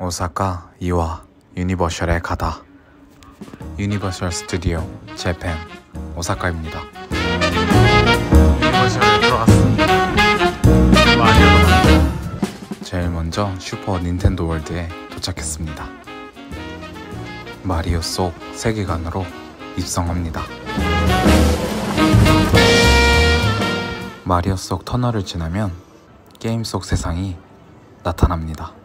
오사카 이와 유니버셜에 가다. 유니버셜 스튜디오 재팬 오사카입니다. 제일 먼저 슈퍼 닌텐도 월드에 도착했습니다. 마리오 속 세계관으로 입성합니다. 마리오 속 터널을 지나면 게임 속 세상이 나타납니다.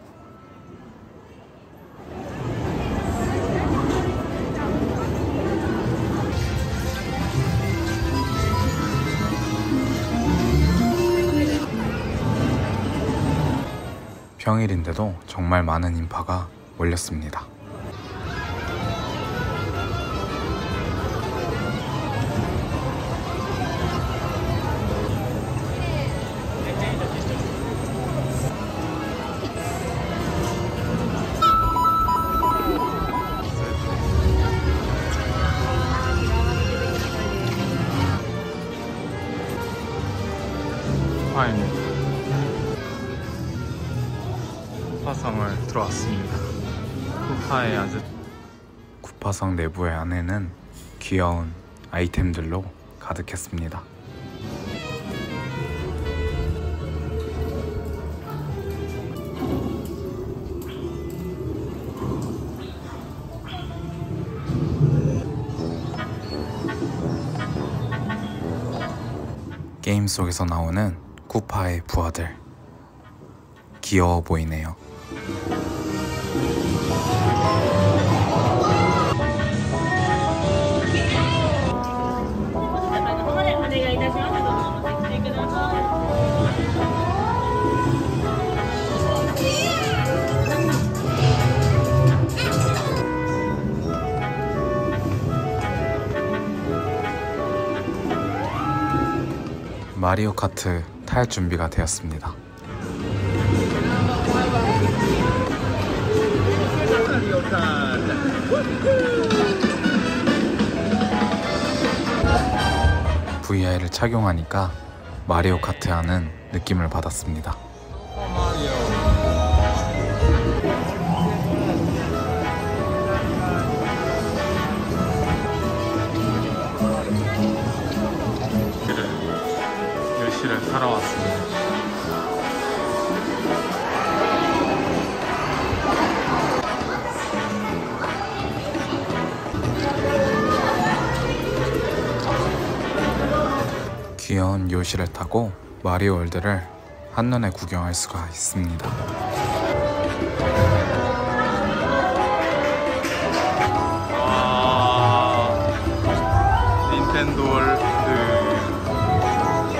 평일인데도 정말 많은 인파가 몰렸습니다. 들어왔습니다. 쿠파의 아주 쿠파성 내부의 안에는 귀여운 아이템들로 가득했습니다. 게임 속에서 나오는 쿠파의 부하들 귀여워 보이네요. 마리오 카트 탈 준비가 되었습니다. VR을 착용하니까 마리오 카트 하는 느낌을 받았습니다. 열시를 사러 왔습니다. 귀여운 요시를 타고 마리오 월드를 한눈에 구경할 수가 있습니다.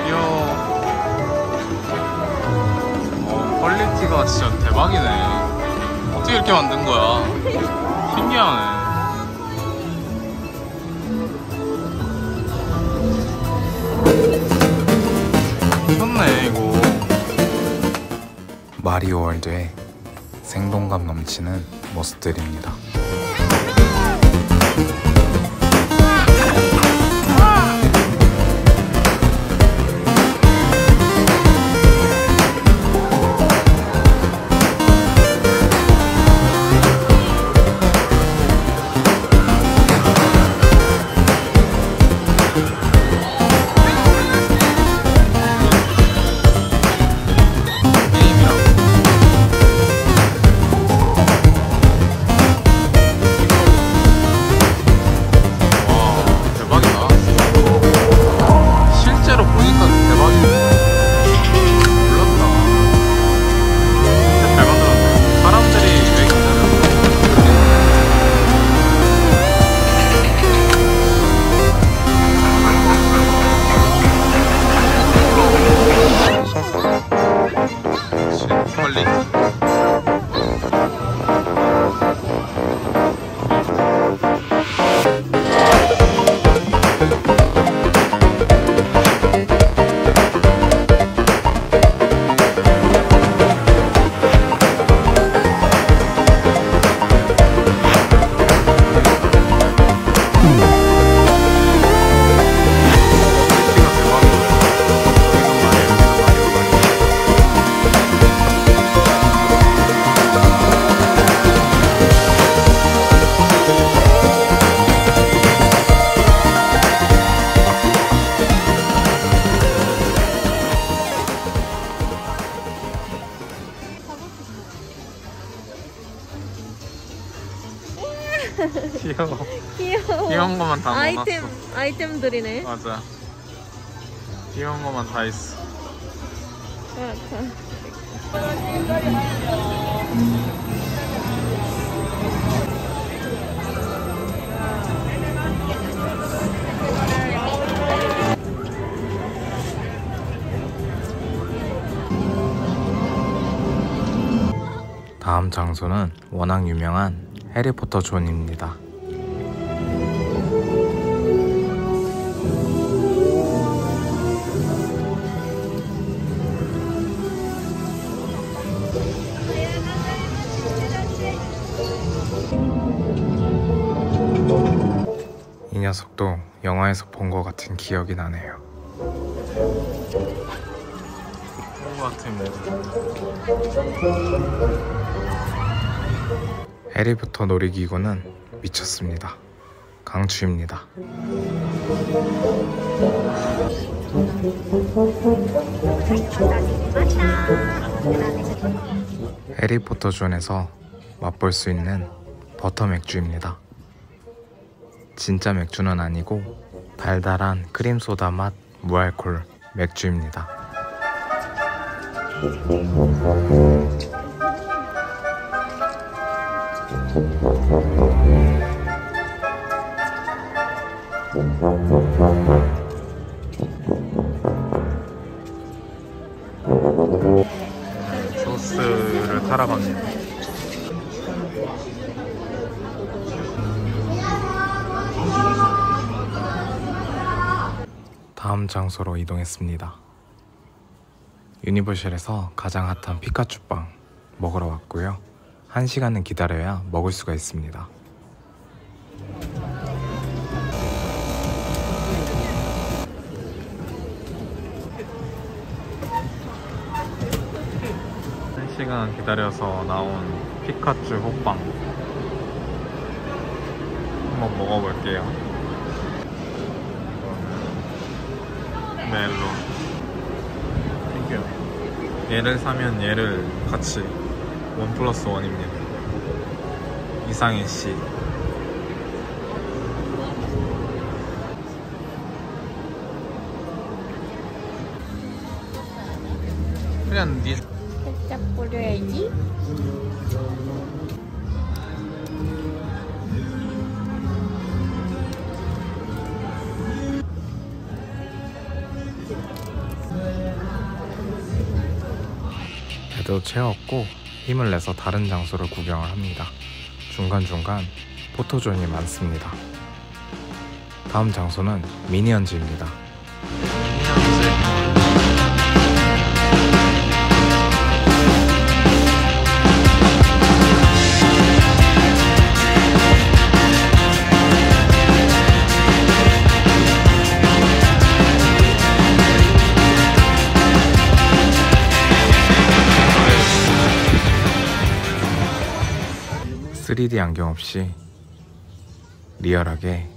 이야. 어, 진짜 대박이네. 어떻게 이렇게 만든 거야? 신기하네. 마리오 월드의 생동감 넘치는 모습들입니다 것만 다 아이템 넣어놨어. 아이템들이네. 맞아. 귀여운 것만 다 있어. 맞아. 다음 장소는 워낙 유명한 해리포터 존입니다. 녀석도 영화에서 본 것 같은 기억이 나네요. 같은 해리부터 놀이기구는 미쳤습니다. 강추입니다. 해리포터 존에서 맛볼 수 있는 버터 맥주입니다. 진짜 맥주는 아니고 달달한 크림 소다 맛 무알콜 맥주입니다. 소스를 타러 갑니다. 다음 장소로 이동했습니다. 유니버셜에서 가장 핫한 피카츄빵 먹으러 왔고요. 한 시간은 기다려야 먹을 수가 있습니다. 한 시간 기다려서 나온 피카츄 호빵 한번 먹어볼게요. Hello. Thank you 얘를 사면 얘를 같이 one plus one입니다. 이상의 씨. 그냥 니 살짝 뿌려야지. 배도 채웠고 힘을 내서 다른 장소를 구경을 합니다. 중간중간 포토존이 많습니다. 다음 장소는 미니언즈입니다. (3D) 안경 없이 리얼하게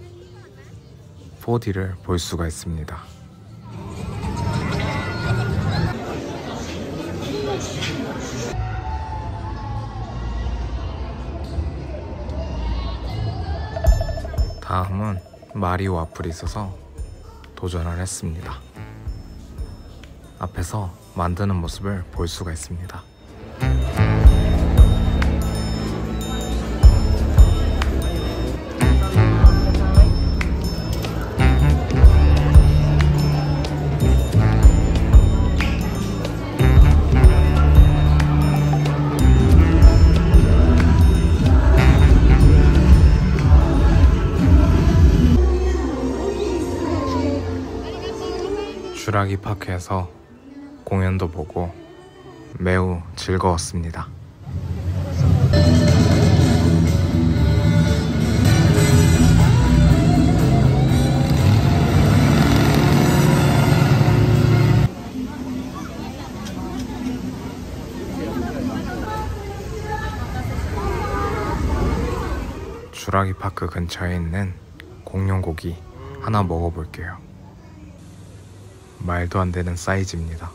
4D를 볼 수가 있습니다. 다음은 마리오 와플이 있어서 도전을 했습니다. 앞에서 만드는 모습을 볼 수가 있습니다. 주라기 파크에서 공연도 보고 매우 즐거웠습니다. 주라기 파크 근처에 있는 공룡고기 하나 먹어볼게요. 말도 안 되는 사이즈입니다.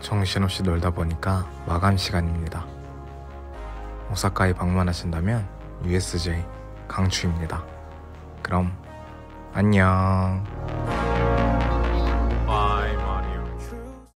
정신없이 놀다 보니까 마감 시간입니다. 오사카에 방문하신다면 USJ 강추입니다. 그럼 안녕.